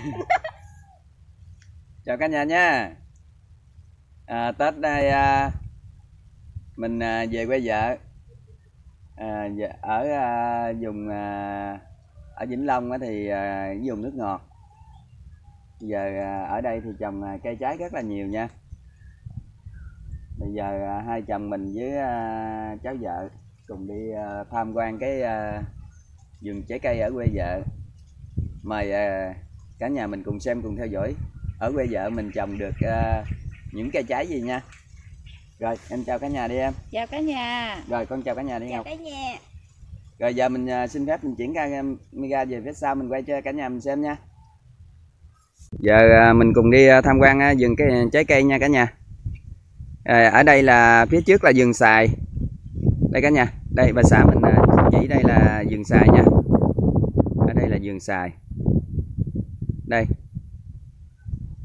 chào cả nhà nha. À, tết đây à, mình à, về quê vợ. À, ở à, vùng à, ở vĩnh long á thì à, dùng nước ngọt. Giờ à, ở đây thì trồng à, cây trái rất là nhiều nha. Bây giờ à, hai chồng mình với à, cháu vợ cùng đi à, tham quan cái à, vườn trái cây ở quê vợ. Mời à, cả nhà mình cùng xem cùng theo dõi. Ở quê vợ mình trồng được à, những cây trái gì nha? Rồi em chào cả nhà đi em. Chào cả nhà. Rồi con chào cả nhà đi chào ngọc. cả nhà. Rồi giờ mình à, xin phép mình chuyển camera về phía sau mình quay cho cả nhà mình xem nha. Giờ à, mình cùng đi à, tham quan vườn cái trái cây nha cả nhà. Ở đây là phía trước là vườn xài đây cả nhà. Đây bà xã mình chỉ đây là vườn xài nha. Ở đây là vườn xài đây.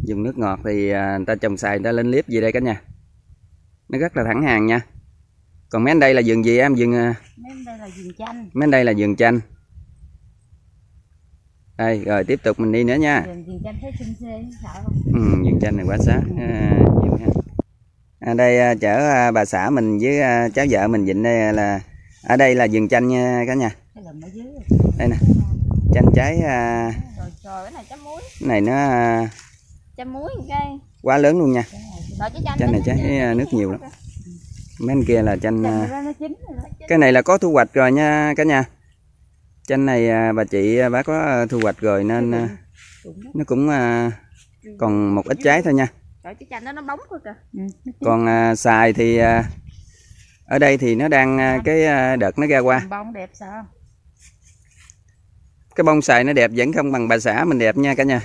Dùng nước ngọt thì à, người ta trồng xài người ta lên clip gì đây cả nhà? Nó rất là thẳng hàng nha. Còn mấy anh đây là vườn gì em? Vườn à, bên đây là vườn chanh. mấy đây là vườn chanh. Đây rồi tiếp tục mình đi nữa nha. Vườn chanh thấy xinh xê sợ không? Ừ, vườn chanh này quá xá. À, nhiều ha. À, đây chở bà xã mình với cháu vợ mình vịnh đây là ở đây là vườn chanh nha cả nhà. Đây nè. Chanh trái à, rồi cái này chấm muối. Cái này nó à, chấm muối một cái quá lớn luôn nha. Rồi chanh chanh này trái à, nước nhiều lắm. Mấy anh kia là chanh chanh à, rồi nó chín rồi đó cái này là có thu hoạch rồi nha cả nhà. Chanh này bà chị bà có thu hoạch rồi nên nó cũng còn một ít trái thôi nha. Chanh ừ. còn xài thì ở đây thì nó đang cái đợt nó ra qua bông đẹp sao cái bông xài nó đẹp vẫn không bằng bà xã mình đẹp nha cả nhà.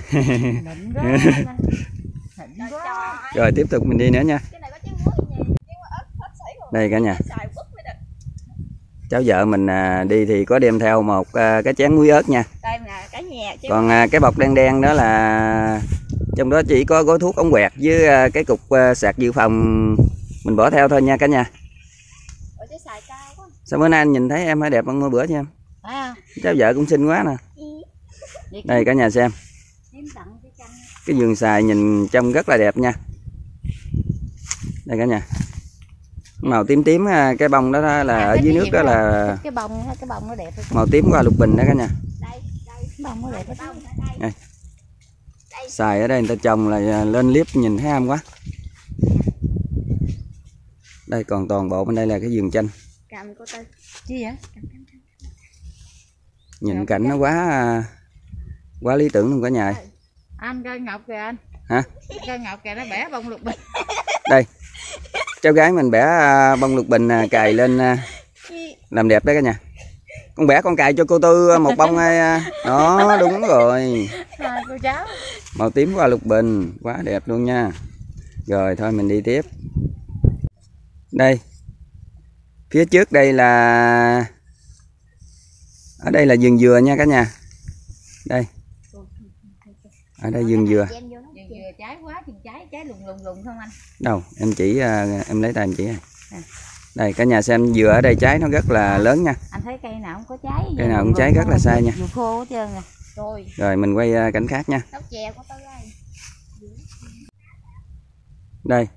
Rồi tiếp tục mình đi nữa nha. Cái này có chén muối nha chén muối ớt hết sảy rồi. Đây cả nhà. Cháu vợ mình à, đi thì có đem theo một à, cái chén muối ớt nha. Còn à, cái bọc đen đen đó là trong đó chỉ có gói thuốc ống quẹt với cái cục sạc dự phòng. Mình bỏ theo thôi nha cả nhà. Ủa chứ xài cao quá. Sao bữa nay anh nhìn thấy em hơi đẹp hơn bữa chứ em phải không? Cháu vợ cũng xinh quá nè. Đây cả nhà xem. Cái chanh cái vườn xài nhìn trông rất là đẹp nha. Đây cả nhà. Màu tím tím à, cái bông đó, đó là À, ở cái dưới cái nước đó là cái bông cái bông nó đẹp màu tím qua lục bình đó cả nhà. Đây đây. Bông nó đẹp hết xài ở đây người ta trồng là à, lên clip nhìn thấy ham quá. Đây còn toàn bộ bên đây là cái vườn chanh. Cầm cô tư. Chi vậy nhìn cảnh nó quá à, quá lý tưởng luôn cả nhà anh cây ngọc kìa anh. Hả? Cây ngọc kìa nó bẻ bông lục bình. Đây cháu gái mình bẻ à, bông lục bình à, cài lên à, làm đẹp đấy cả nhà. Con bẻ con cài cho cô tư một bông à. đó đúng rồi. Hai cô cháu. Màu tím qua lục bình quá đẹp luôn nha. Rồi thôi mình đi tiếp. Đây phía trước đây là ở đây là vườn dừa nha cả nhà. Đây. Ở đây vườn dừa. Trái quá chừng trái trái lùng lùng lùng không anh? Đâu em chỉ à, em lấy tay em chỉ này. À. đây cả nhà xem dừa ở đây trái nó rất là lớn nha. Anh thấy cây nào cũng có trái Cây nào cũng trái rất là sai nha. khô hết trơn nè rồi. Rồi mình quay à, cảnh khác nha. Đây. Đây.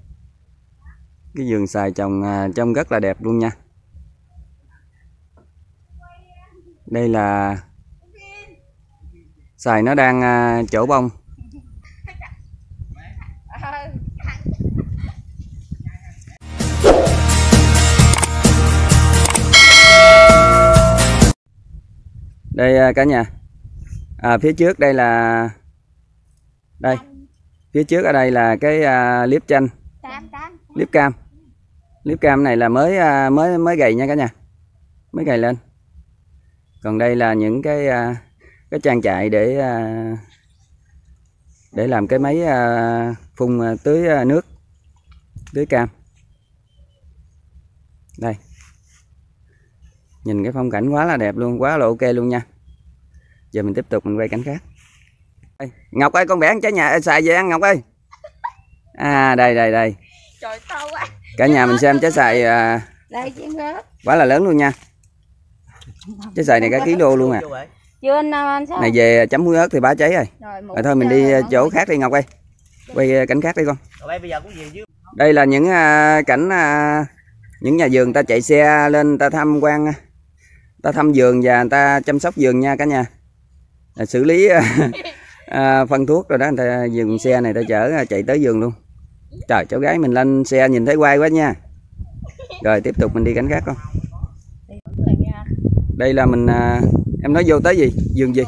Cái vườn xài trồng trông rất là đẹp luôn nha đây là xài nó đang à, chỗ bông. Đây à, cả nhà. À, phía trước đây là đây. Phía trước ở đây là cái à, liếp chanh. Cam liếp cam. Liếp cam này là mới à, mới mới gầy nha cả nhà. Mới gầy lên còn đây là những cái à, cái trang trại để à, để làm cái máy à, phun tưới nước tưới cam. Đây. Nhìn cái phong cảnh quá là đẹp luôn quá là ok luôn nha. Giờ mình tiếp tục mình quay cảnh khác. Đây, Ngọc ơi con bẻ ăn trái nhà xài về ăn Ngọc ơi. À đây đây đây. Trời to quá. Cả nhà mình xem trái xài à, đây quá là lớn luôn nha trái xài này cả ký lô luôn à. Chưa anh Nam anh sao? Này về chấm muối ớt thì bá cháy rồi. Rồi, rồi thôi mình đi rồi, chỗ khác đi ngọc ơi. Quay cảnh khác đi con. Rồi bây giờ cũng về dưới đây là những à, cảnh những nhà vườn ta chạy xe lên ta tham quan ta thăm vườn và người ta chăm sóc vườn nha cả nhà. À, xử lý à, phân thuốc rồi đó người ta dừng xe này ta chở chạy tới vườn luôn. Trời cháu gái mình lên xe nhìn thấy quay quá nha. Rồi tiếp tục mình đi cảnh khác con. Đây là mình à, em nói vô tới gì? Vườn gì?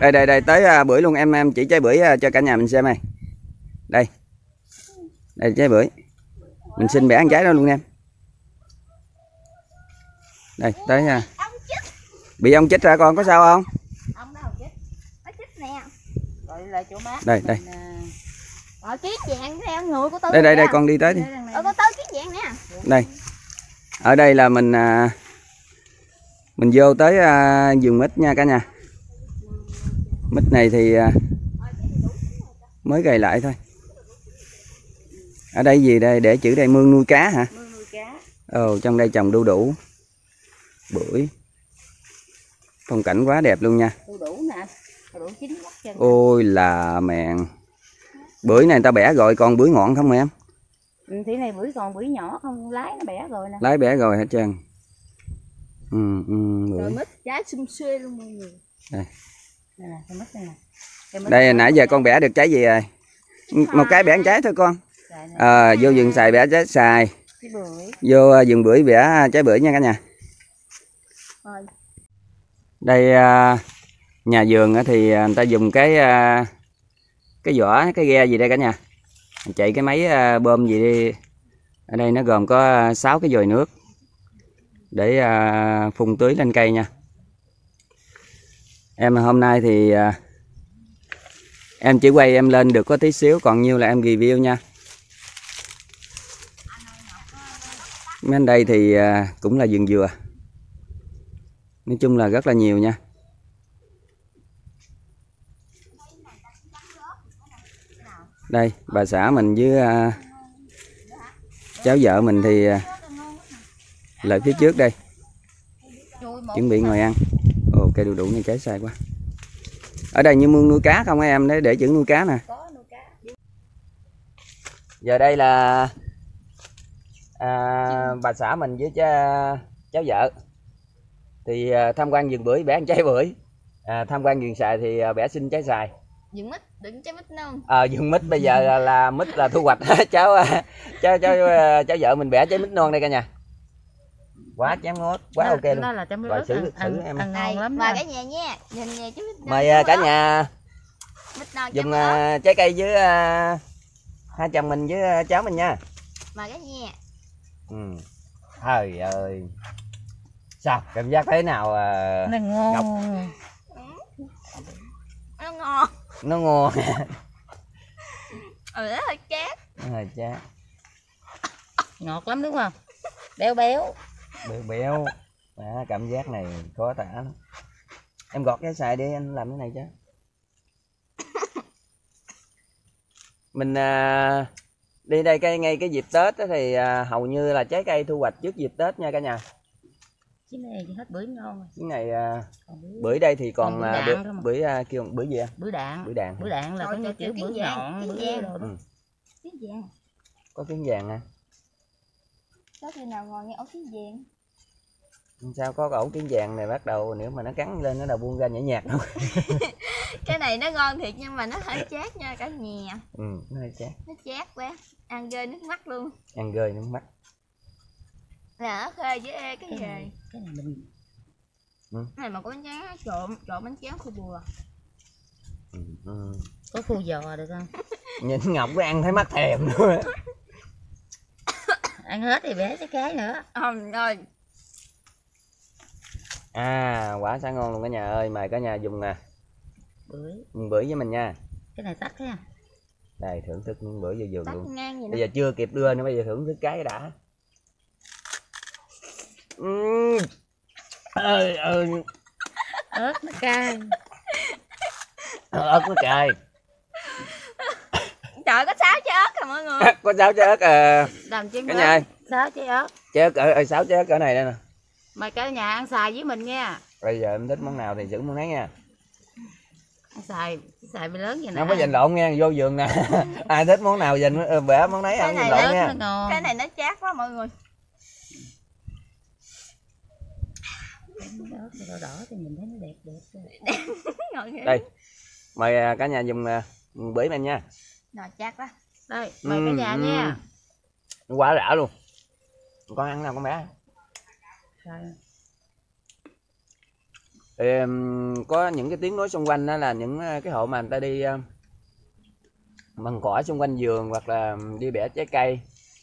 Đây đây đây tới à, bưởi luôn. Em em chỉ trái bưởi à, cho cả nhà mình xem này. Đây. Đây trái bưởi. Mình xin bẻ ăn trái đó luôn em. Đây tới à. ông chích bị ông chích ra con có sao không? Đây đây. Đây đây đây con đi tới đi. Đây. Ở đây là mình à, mình vô tới à, vườn mít nha cả nhà. Mít này thì à, mới gầy lại thôi. Ở đây gì đây? Để chữ đây mương nuôi cá hả? Nuôi nuôi cá. Ồ trong đây trồng đu đủ. Bưởi. Phong cảnh quá đẹp luôn nha. Đu đủ nè. Đu đủ chín quá chân ôi là mèn. Bưởi này người ta bẻ rồi còn bưởi ngọn không em? Ừ, thì này bưởi còn bưởi nhỏ không? Lái nó bẻ rồi nè. Lái bẻ rồi hết trơn ừ, ừ, rồi mít trái xum xuê luôn mọi người. Đây. đây nè cái mít này nè. Đây nãy giờ con bẻ được trái gì rồi? Một cái bẻ ăn trái. thôi con. À, vô vườn xài bẻ trái xài. Vô à, vườn bưởi bẻ trái bưởi nha cả nhà. Đây à, nhà vườn thì người ta dùng cái cái vỏ cái ghe gì đây cả nhà? Chạy cái máy bơm gì đi. Ở đây nó gồm có 6 cái dồi nước để à, phun tưới lên cây nha. Em à, hôm nay thì à, em chỉ quay em lên được có tí xíu còn nhiêu là em review nha. Bên đây thì à, cũng là vườn dừa. Nói chung là rất là nhiều nha. Đây bà xã mình với à, cháu vợ mình thì à, lại phía trước đây. Chuẩn bị ngồi ăn. Ồ cây đu đủ này trái sai quá. Ở đây như mương nuôi cá không em? Để để chữ nuôi cá nè. Có nuôi cá. Giờ đây là à, bà xã mình với cha, cháu vợ. Thì à, tham quan vườn bưởi bẻ ăn trái bưởi. À, tham quan vườn xài thì à, bẻ xin trái xài dừng mít đừng trái mít nông à, vườn mít. Bây giờ là, là mít là thu hoạch. Cháu à, cháu cháu à, cháu vợ mình bẻ trái mít non đây cả nhà quá chém ngót quá ok luôn. nó là mít Rồi, xử- xử ăn, em. ăn ngon lắm mời cả nhà nha. Nhìn nhà chú mời à, chấm cả nhà. Dùng chấm à, trái cây với à, hai chồng mình với à, cháu mình nha. Mời cả nhà. Ừ. trời ơi. Sao cảm giác thế nào à, nó ngon. Ngọc. nó ngon. Nó ngon. Ừ nó hơi chát. Rồi cha ngọt lắm đúng không? Béo béo béo béo à, cảm giác này khó tả lắm. Em gọt cái xài đi anh làm cái này chứ mình à, đi đây cái ngay cái dịp tết á thì à, hầu như là trái cây thu hoạch trước dịp tết nha cả nhà. Cái này hết bưởi ngon rồi. Cái ngày à, bưởi, bưởi đây thì còn Còn bưởi à, đạn à? bưởi à, kêu bưởi gì à? bưởi đạn. Bưởi đàn bưởi đạn là có như kiểu bưởi vàng, nhọn bưởi vàng. Ừ. vàng. Có tiếng vàng à có khi nào ngồi nghe ốc cái vàng sao có cái ổ tiếng vàng này bắt đầu nếu mà nó cắn lên nó đầu buông ra nhảy nhạt đâu. Cái này nó ngon thiệt nhưng mà nó hơi chát nha cả nhà. Ừ nó hơi chát. Nó chát quá ăn rơi nước mắt luôn. Ăn rơi nước mắt. Là nó khê với ê cái cái gì? này cái này mình cái này mà có bánh tráng trộn trộn bánh tráng khô bùa. Ừ, ừ. có khu giò được không? Nhìn ngọc có ăn thấy mắt thèm nữa ăn hết thì bé cái cái nữa. Không rồi à quả xả ngon luôn cả nhà ơi. Mời cả nhà dùng nè. Bưởi. Dùng bưởi với mình nha. Cái này tắt ha đây thưởng thức miếng bưởi vô giường luôn. bây giờ chưa kịp đưa nữa bây giờ thưởng thức cái đã. Ơi ơi. Ớt nó cay. Ớt nó cay trời có sáu trái ớt à mọi người. Có sáu trái ớt à làm chim cả nhà ơi. sáu trái ớt. Trái ớt ở, ở sáu trái ớt cỡ này đây nè. Mời cả nhà ăn xài với mình nha. Bây giờ em thích món nào thì giữ món đấy nha. Xài xài bị lớn vậy nè. không có giành lộn nha vô vườn nè. Ai thích món nào giành ờ, bẻ món đấy Cái không này giành lộn lớn nha. cái này nó chát quá mọi người. Đó, đỏ đỏ thì mình thấy nó đẹp đẹp ngon ghê đây mời cả nhà dùng bưởi mình nha nồi chát quá đây mời cả Ừ, nhà ừ. nha quá đã luôn. Con ăn nào con bé? Thì, có những cái tiếng nói xung quanh đó là những à, cái hộ mà người ta đi à, bằng cỏ xung quanh vườn hoặc là đi bẻ trái cây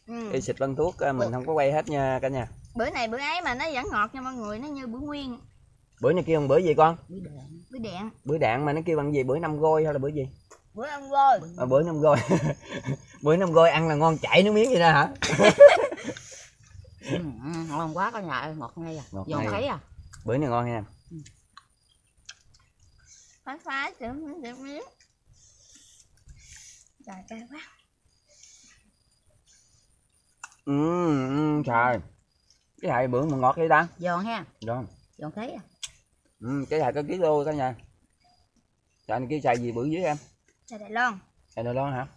ừ. đi xịt phân thuốc à, mình không có quay hết nha cả nhà. Bữa này bữa ấy mà nó vẫn ngọt nha mọi người nó như bữa nguyên. Bữa này kêu bằng bữa gì con? Đạn. bữa đạn. Bữa đạn mà nó kêu bằng gì? Bữa năm gôi hay là bữa gì bữa ăn rồi. À, bữa năm gôi bữa năm gôi ăn là ngon chảy nước miếng vậy đó hả? Ừ, ừ, ngon quá cả nhà ơi ngọt ngay à. Ngọt giòn ngay. thấy à? Bữa này ngon nha phá phá chữ chữ miếng trời cay quá. Ừ, ừ trời. Cái hại bữa mà ngọt vậy ta? Giòn ha? Rồi giòn thấy à? Ừ, cái hại có ký lô cả nhà trời anh kia xài gì bữa dưới em trời đài loan. Xài đồ lon hả?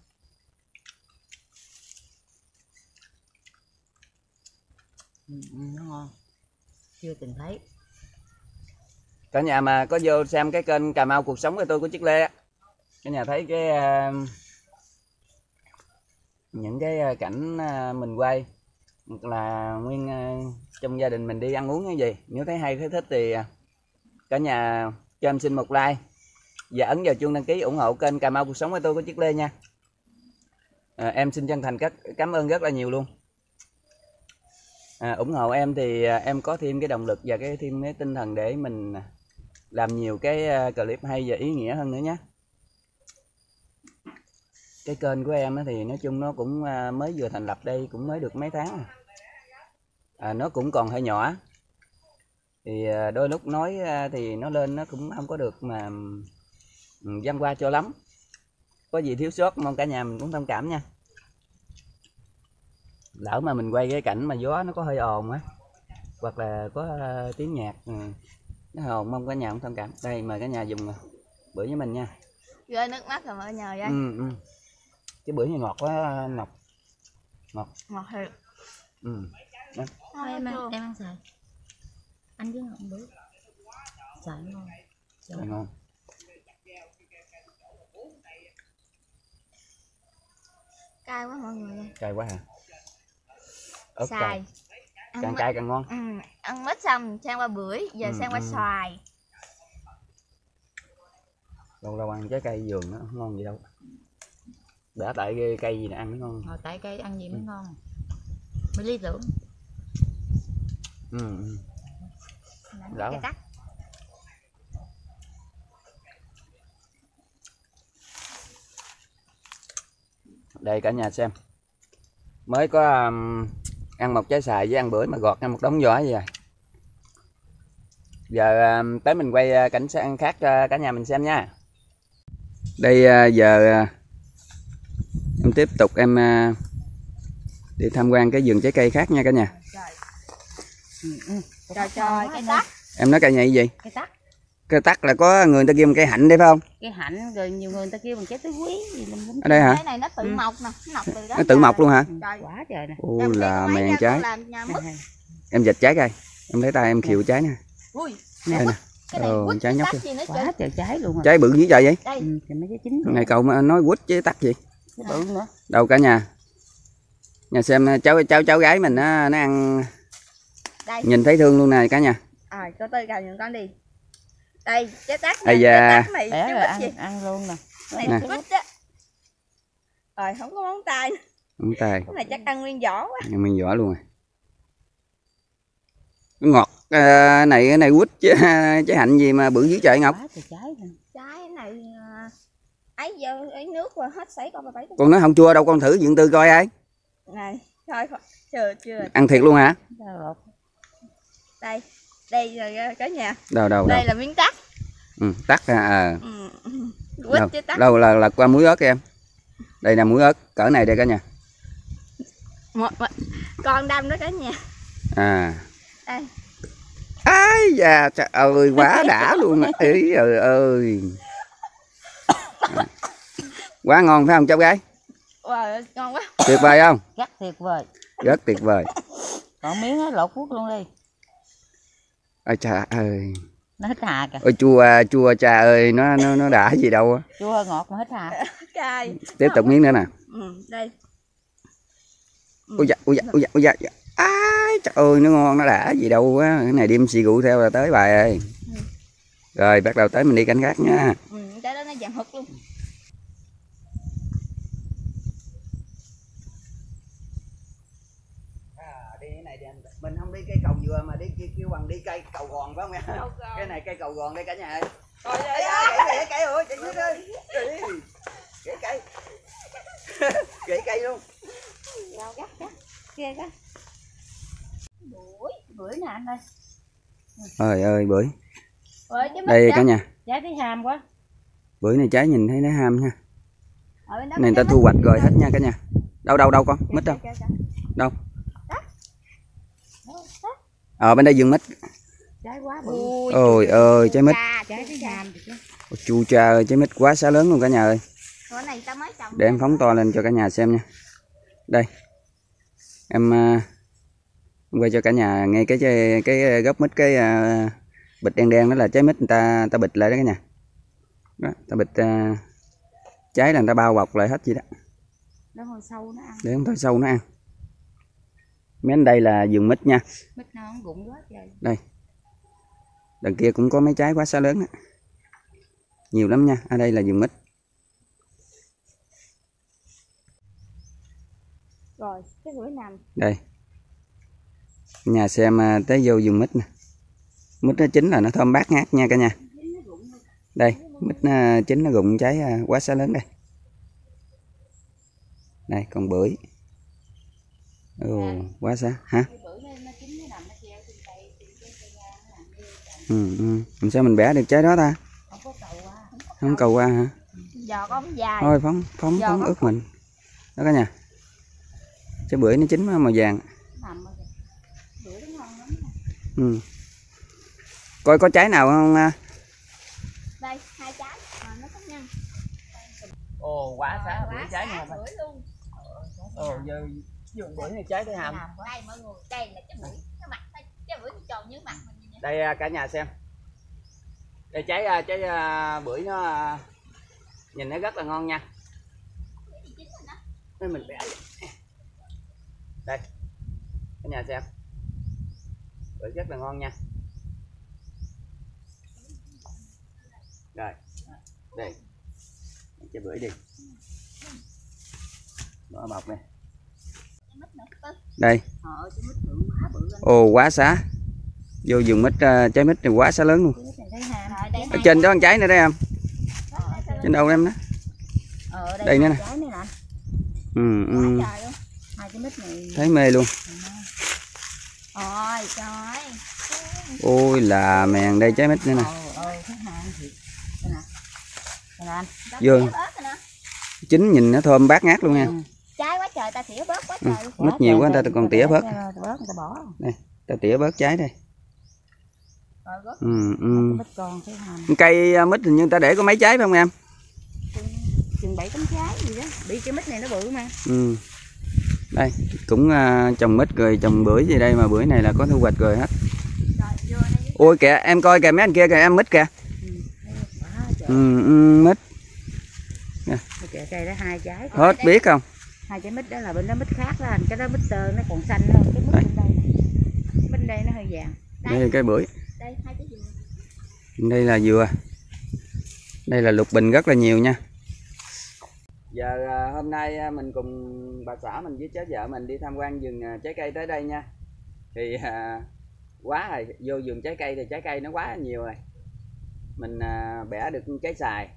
Ừ, ừ, nó ngon. Chưa từng thấy. Cả nhà mà có vô xem cái kênh cà mau cuộc sống của tôi của chiếc lê á. Cả nhà thấy cái à, những cái à, cảnh à, mình quay. Là nguyên trong gia đình mình đi ăn uống cái gì. Nếu thấy hay thấy thích thì cả nhà cho em xin một like và ấn vào chuông đăng ký ủng hộ kênh cà mau cuộc sống với tôi của chiếc lê nha. À, em xin chân thành các cảm ơn rất là nhiều luôn. À, ủng hộ em thì à, em có thêm cái động lực và cái thêm cái tinh thần để mình làm nhiều cái à, clip hay và ý nghĩa hơn nữa nhé cái kênh của em thì nói chung nó cũng à, mới vừa thành lập đây cũng mới được mấy tháng à. À, nó cũng còn hơi nhỏ. Thì à, đôi lúc nói à, thì nó lên nó cũng không có được mà ừ, văn qua cho lắm. Có gì thiếu sót mong cả nhà mình cũng thông cảm nha. Lỡ mà mình quay cái cảnh mà gió nó có hơi ồn á hoặc là có à, tiếng nhạc ừ, nó hồn mong cả nhà cũng thông cảm. Đây mời cả nhà dùng à, bữa với mình nha. Rơi nước mắt rồi mọi nhờ vậy ừ, ừ. cái bữa này ngọt quá ngọc. Ngọt thiệt. Ừ. Thôi em ăn em ăn xài. Anh với ngọn bữa. Xài ngon. Đây ngon cay quá mọi người ơi. cay quá hả? Ớt xài. Cay ăn càng mít, cay càng ngon. Ừ, ăn mít xong sang qua bưởi giờ Ừ, sang qua ừ. xoài. Lâu lâu ăn trái cây vườn nó không ngon gì đâu. Đã tại cái cây gì nè ăn nó ngon. Hồi tại cây ăn gì mới ngon? Mới lý tưởng. Ừ, ừ. Làm Đã cái rồi. cắt đây cả nhà xem. Mới có um, ăn một trái xài với ăn bưởi mà gọt ra một đống vỏ vậy à. giờ um, tới mình quay uh, cảnh sang khác cho cả nhà mình xem nha. Đây uh, giờ uh, em tiếp tục em uh, đi tham quan cái vườn trái cây khác nha cả nhà. Ừ. trời trời cái tắt em nói cây này gì? Cái tắc cây tắc là có người ta kêu một cây hạnh đấy phải không? Cái hạnh rồi nhiều người người ta kêu bằng trái tứ quý. Gì mình ở đây hả? cái này nó tự Ừ. mọc nè nó mọc từ đó nó tự mọc luôn hả? Trời. quá trời nè. Ô là cái mèn trái. em dịch trái coi. Em thấy tay em khiều trái nè ui nè. Cái này Ồ, quýt trái cái nhóc quá trời. trái luôn à trái bự dữ trời vậy? Đây. Ừ, mấy trái chín ngày cậu mà nói quýt chứ tắc gì? Cái bự nữa. Đâu cả nhà. Nhà xem cháu cháu cháu gái mình nó, nó ăn. Đây. Nhìn thấy thương luôn nè cả nhà. Rồi cho tôi cào giùm con đi đây trái nè da. trái tắt này bé rồi ăn gì? ăn luôn nè. Nè. này quýt á. Rồi không có móng tay không tài cái này chắc ăn nguyên vỏ quá. Ăn miếng vỏ luôn rồi. Nó ngọt à, này cái này quýt chứ trái hạnh gì mà bự dữ trời ngọc? Trái nè. Trái này à, ấy vô ấy nước rồi hết sấy con bà bảy con nói không chua đâu con thử diện tư coi ai. Này thôi chưa chưa. Ăn thiệt luôn hả? Đây đây rồi cả nhà. Đâu đâu đâu? đây là miếng tắt. Ừ, tắc à, ừ. quýt đâu, chứ tắt. đâu là là qua muối ớt em. Đây là muối ớt cỡ này đây cả nhà. Một, một. con đâm đó cả nhà. À. Đây. Ái da trời ơi quá đã luôn ý trời ơi. Quá ngon phải không cháu gái? Wow, ngon quá. Tuyệt vời không? Rất tuyệt vời. Rất tuyệt vời. Còn miếng lột cuốc luôn đi ôi trời ơi. Nó hết hà kìa. Ôi chua chua cha ơi nó nó nó đã gì đâu á. Chua ngọt mà hết hà. Cay tiếp tục miếng nữa nè. Ừ, đây. Ui da ui da ui da ui da. Ai trời ơi nó ngon nó đã gì đâu á. Cái này đêm xì gụ theo là tới bài ơi rồi bắt đầu tới mình đi canh khác nha. Ừ, cái đó nó vàng hực luôn. À, đi cái này đi anh. mình không đi cây cầu dừa mà đi kêu, bằng đi cây cầu gòn phải không em? Cái này cây cầu gòn đây cả nhà ơi. Ây da, gãy cây ơi. Gãy cây. Gãy cây luôn. Rau gắt gắt. Ghê quá. Bưởi bưởi nè anh ơi. Trời ơi bưởi. Đây cả nhà. Trái thấy ham quá. Bưởi này trái nhìn thấy nó ham nha. Này người ta thu hoạch rồi hết nha cả nhà. Đâu đâu đâu con? Mít đâu? đâu ở bên đây vườn mít. Trái quá bự. Ôi ơi trái mít. Ôi, chu cha ơi trái mít quá xá lớn luôn cả nhà ơi. Bữa này ta mới trồng để em phóng to lên cho cả nhà xem nha. Đây. Em à, em quay cho cả nhà ngay cái cái, cái gốc mít cái à, bịch đen đen đó là trái mít người ta ta bịch lại đó cả nhà. Đó ta bịch à, trái là người ta bao bọc lại hết vậy đó. Nó hồi sâu nó ăn. Để không thôi sâu nó ăn mấy anh đây là vườn mít nha. Mít nó không gụng quá trời. Đây. Đằng kia cũng có mấy trái quá xá lớn á. Nhiều lắm nha. Ở đây là vườn mít. Rồi cái bữa nằm. Đây. Nhà xem à, tới vô vườn mít nè. Mít nó chín là nó thơm bát ngát nha cả nhà. Đây mít nó chín nó rụng trái à, quá xá lớn đây. Đây còn bưởi ồ quá xá hả? Bưởi nó, nó chín nó nằm nó treo trên cây trên trên cây ngang nó nằm như ừ, ừ. làm sao mình bẻ được trái đó ta? Không có cầu qua không cầu qua hả? Giò con dài. Thôi phóng phóng phóng ướt mình. Đó cả nhà. Trái bưởi nó chín màu vàng. Ừ. coi có trái nào không à? đây hai trái. Mà nó có nhân ồ xá quá xả bưởi luôn. Ồ giờ vườn bưởi này trái tới hàm. Đây mọi người đây là cái bưởi cái mặt đây cái bưởi tròn như mặt mình vậy nha đây à, cả nhà xem. Đây trái à, trái à, bưởi nó nhìn nó rất là ngon nha. Đây mình bẻ. Đây cả nhà xem. Bưởi rất là ngon nha. Rồi đây. Trái bưởi đi. Bỏ bọc này cái mít nữa Ơ, đây. Ồ quá xá. Vô vườn mít à, trái mít thì quá xá lớn luôn. Ở trên đó ăn trái nữa đấy em. Trên đầu em đó. Đây nữa nè. Ừ, ừ. thấy mê luôn. Ôi là mèn đây trái mít nữa nè. Vô. Chín nhìn nó thơm bát ngát luôn nha trời ta tỉa bớt quá Ừ. trời luôn. mít nhiều quá ta còn tỉa bớt. bớt ta bỏ. Ta tỉa bớt trái đây. Ừ, ừ. cây à, mít hình như ta để có mấy trái phải không em? Chừng bảy tấm trái gì đó. Bị cái mít này nó bự mà. Ừ. đây cũng à, trồng mít rồi trồng bưởi gì đây mà bưởi này là có thu hoạch rồi hết. Đây ôi kìa em coi kìa mấy anh kia kìa em mít kìa. Trời. Ừ, ừ, mít. Kìa cây đó hai trái. Hết biết không hai trái mít đó là bên đó mít khác đó anh cái đó mít tơ nó còn xanh hơn cái mít Đây. bên đây bên đây nó hơi vàng. Đây là cây bưởi. Đây hai trái dừa. Đây là dừa. Đây là lục bình rất là nhiều nha. Giờ à, hôm nay à, mình cùng bà xã mình với cháu vợ mình đi tham quan vườn trái cây tới đây nha. Thì à, quá rồi. Vô vườn trái cây thì trái cây nó quá nhiều rồi. Mình à, bẻ được trái xài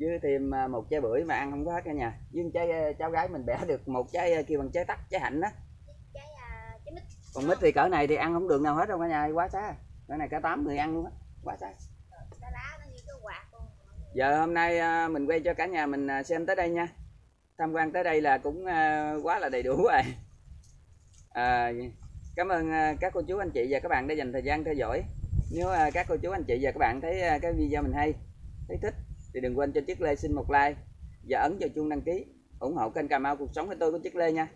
với thêm à, một trái bưởi mà ăn không có hết cả nhà. Với trái à, cháu gái mình bẻ được một trái à, kêu bằng trái tắc trái hạnh đó trái à, trái mít. Còn mít thì cỡ này thì ăn không được nào hết đâu cả nhà quá xa. Cỡ này cả tám người ăn luôn á quá xa. Luôn. Giờ hôm nay mình quay cho cả nhà mình xem tới đây nha. Tham quan tới đây là cũng quá là đầy đủ rồi. À, cảm ơn các cô chú anh chị và các bạn đã dành thời gian theo dõi. Nếu các cô chú anh chị và các bạn thấy cái video mình hay thấy thích thì đừng quên cho chiếc lê xin một like và ấn vào chuông đăng ký ủng hộ kênh cà mau cuộc sống của tôi của chiếc lê nha.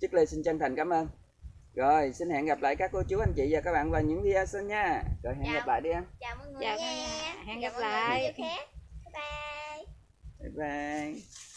Chiếc lê xin chân thành cảm ơn. Rồi xin hẹn gặp lại các cô chú anh chị và các bạn vào những video sau nha. Rồi hẹn Chào. gặp lại đi em. Chào mọi người Dạ, nha. hẹn Gặp gặp lại. bye bye. Bye bye